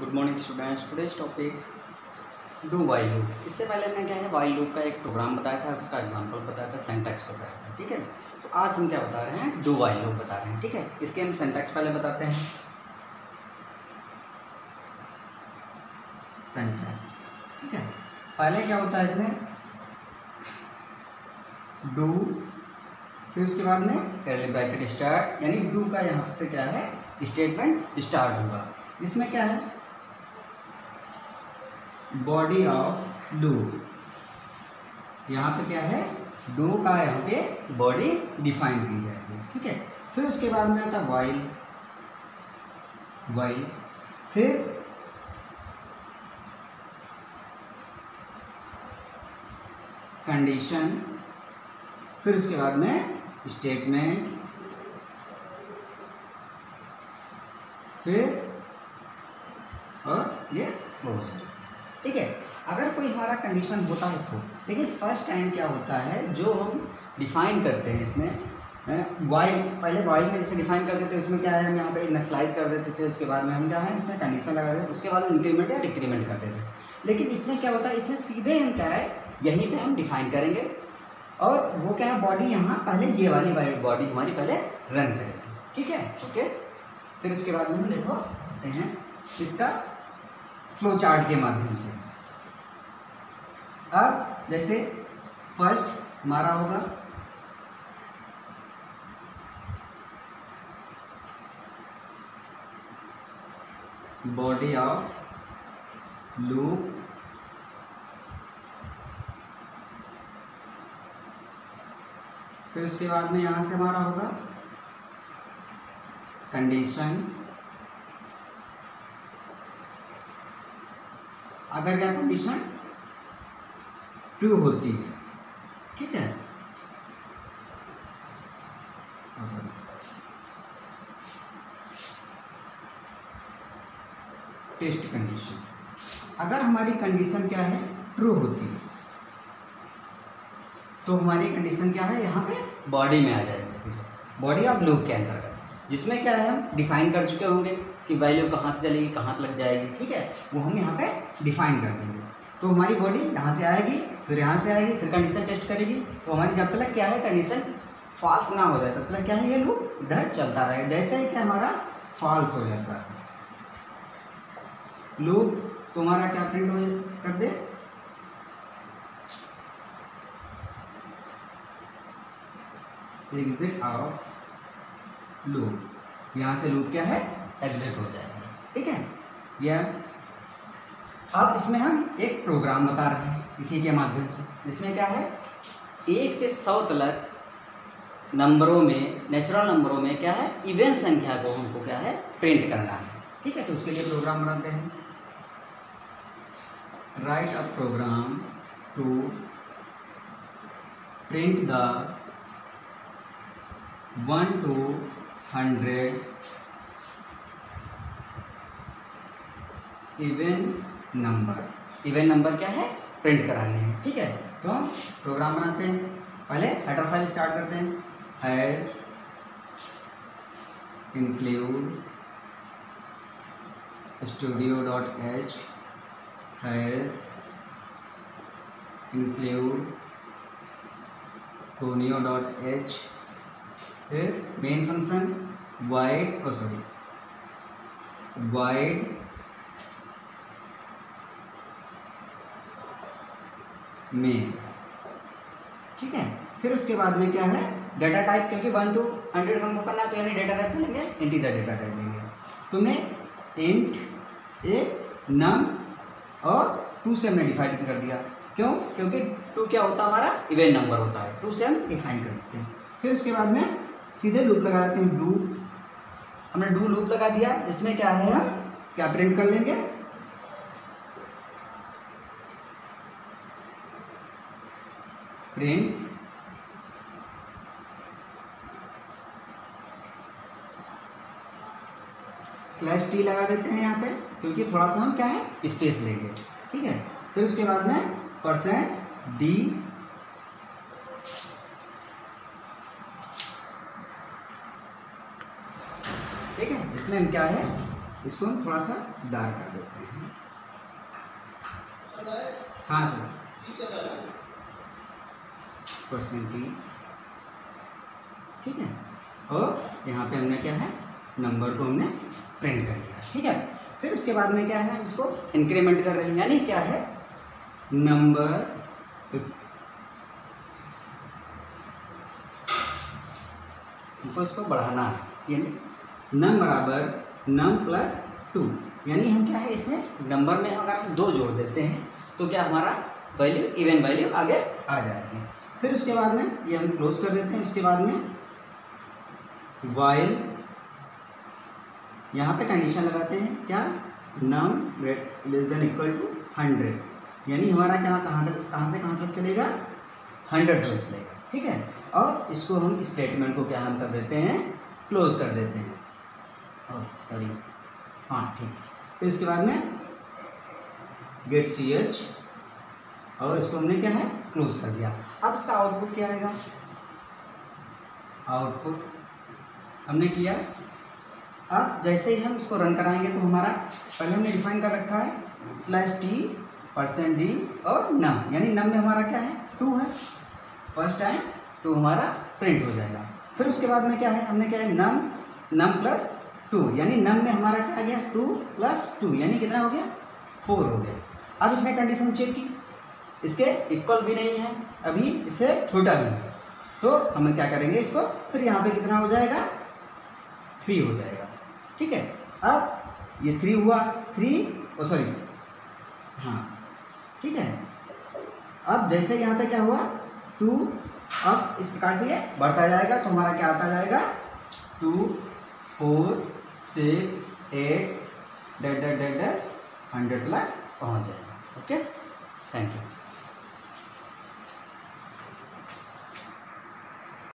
Good morning students today's topic do while loop इससे पहले हमने क्या है वाइल लूप का एक प्रोग्राम बताया था, उसका एग्जांपल बताया था सेंटेक्स बताया था, ठीक है? तो आज हम क्या बता रहे हैं डू वाइल लूप बता रहे हैं, ठीक है? इसके हम सेंटेक्स पहले बताते हैं। सेंटेक्स ठीक है? पहले क्या होता है इसमें? डू फिर उसके बाद में करली ब्रैकेट स्टार्ट यानी डू का यहाँ से क्या है? स्टेटमेंट स्टार्ट होगा। जिसमें क्या है? बॉडी ऑफ़ लूप यहाँ पे क्या है? डू का यहाँ पे बॉडी डिफाइन की जाएगी ठीक है? फिर उसके बाद में आता वाइल वाइल फिर कंडीशन फिर उसके बाद में स्टेटमेंट फिर और ये बहुत सारे ठीक है? अगर कोई हमारा कंडीशन होता है तो। लेकिन फ़र्स्ट टाइम क्या होता है? जो हम डिफाइन करते हैं इसमें वाइल पहले वाइल में जैसे डिफाइन कर देते थे उसमें क्या है? हम यहाँ पे नस्लाइज कर देते थे, उसके बाद में हम क्या है? इसमें कंडीशन लगा देते उसके बाद इंक्रीमेंट या डिक्रीमेंट करते थे लेकिन इसमें क्या होता है? इसमें सीधे हम क्या है? यहीं पर हम डिफाइन करेंगे। और वो क्या है? बॉडी यहाँ पहले ये वाली बॉडी हमारी पहले रन करेगी। ठीक है? ओके फिर उसके बाद में हम देखो हैं। इसका फ्लो चार्ट के माध्यम से। अब जैसे फ़र्स्ट हमारा होगा। बॉडी ऑफ़ लूप फिर उसके बाद में यहाँ से हमारा होगा। कंडीशन अगर क्या कंडीशन ट्रू होती है। ठीक है? टेस्ट कंडीशन अगर हमारी कंडीशन क्या है? ट्रू होती है। तो हमारी कंडीशन क्या है? यहाँ पे बॉडी में आ जाएगी बॉडी ऑफ़ लूप के अंतर्गत जिसमें क्या है, हम डिफाइन कर चुके होंगे कि वैल्यू कहाँ से चलेगी, कहाँ तक जाएगी, ठीक है? वो हम यहाँ पे डिफाइन कर देंगे। तो हमारी बॉडी यहाँ से आएगी, फिर यहाँ से आएगी, फिर कंडीशन टेस्ट करेगी। तो हमारी जब तक क्या है कंडीशन फॉल्स ना हो जाए, तब तक क्या है, ये लूप इधर चलता रहेगा। जैसे ही क्या हमारा फॉल्स हो जाता है। लूप तो हमारा क्या प्रिंट हो, कर दे। एग्जिट ऑफ़ लूप यहाँ से लूप क्या है? एग्जिट हो जाएगा। ठीक है? यह अब इसमें हम एक प्रोग्राम बता रहे हैं, इसी के माध्यम से। इसमें क्या है? एक से सौ तक नंबरों में नेचुरल नंबरों में क्या है? इवेंट संख्या को हमको क्या है? प्रिंट करना है। ठीक है? तो उसके लिए प्रोग्राम बनाते हैं। Write a program to print the one to hundred even number even number क्या है? प्रिंट कराने हैं, ठीक है? तो हम प्रोग्राम बनाते हैं। पहले हेडर फ़ाइल स्टार्ट करते हैं। Hash include studio dot h hash include conio dot h फिर main function void oh sorry void main ठीक है? फिर उसके बाद में क्या है? डेटा टाइप क्योंकि वन टू हंड्रेड हमको करना तो यानी डेटा टाइप लेंगे इंटीजर डेटा टाइप लेंगे। तुमने इंट ए नम और टू से हमने डिफाइन कर दिया। क्यों? क्योंकि टू क्या होता है? हमारा इवेंट नंबर होता है। टू से हम डिफाइन कर देते हैं। फिर उसके बाद में सीधे लूप लगाते हैं डू हमने डू लूप लगा दिया इसमें क्या है हम? क्या प्रिंट कर लेंगे? प्रिंट स्लैश टी लगा देते हैं यहाँ पे, क्योंकि थोड़ा सा हम क्या है? स्पेस लेंगे। ठीक है? फिर उसके बाद में परसेंट डी ठीक है? इसमें हम क्या है? इसको हम थोड़ा सा दार कर देते हैं। हाँ सर। परसेंटेज ठीक है? और यहाँ पे हमने क्या है? नंबर को हमने प्रिंट कर दिया। ठीक है? फिर उसके बाद में क्या है? इसको इंक्रीमेंट कर रहे हैं। यानी क्या है? नंबर हमको इसको बढ़ाना है। यानी नम बराबर नम प्लस टू। यानी हम क्या है इसमें? नंबर में अगर हम दो जोड़ देते हैं तो क्या हमारा वैल्यू इवन वैल्यू आगे आ जाएगी। फिर उसके बाद में ये हम क्लोज कर देते हैं, उसके बाद में वाइल यहाँ पे कंडीशन लगाते हैं, क्या? Num less than equal to hundred यानी हमारा क्या, कहाँ तक, कहाँ से कहाँ तक चलेगा? हंड्रेड तक चलेगा। ठीक है? और इसको हम स्टेटमेंट को क्या हम कर देते हैं? क्लोज कर देते हैं। सॉरी हाँ ठीक। फिर इसके बाद में गेट सी एच और इसको हमने क्या है? क्लोज कर दिया। अब इसका आउटपुट क्या आएगा? आउटपुट हमने किया। अब जैसे ही हम इसको रन कराएँगे तो हमारा पहले हमने डिफाइन कर रखा है स्लैश टी परसेंट डी और नम यानी नम में हमारा क्या है? टू है। फ़र्स्ट टाइम टू हमारा प्रिंट हो जाएगा। फिर उसके बाद में क्या है? हमने क्या है? नम नम प्लस टू, यानी नम में हमारा क्या आ गया? टू प्लस टू, यानी कितना हो गया? फोर हो गया। अब इसने कंडीशन चेक की। इसके इक्वल भी नहीं है, अभी इससे छोटा भी तो हम क्या करेंगे इसको? फिर यहाँ पे कितना हो जाएगा? थ्री हो जाएगा। ठीक है? अब ये थ्री हुआ। थ्री ओ सॉरी हाँ। ठीक है? अब जैसे यहाँ पे क्या हुआ? टू अब इस प्रकार से ये बढ़ता जाएगा तो हमारा क्या आता जाएगा? टू फोर सिक्स एट डेट डेट डेट डेस हंड्रेड लाख पहुँच जाएगा। ओके? Thank you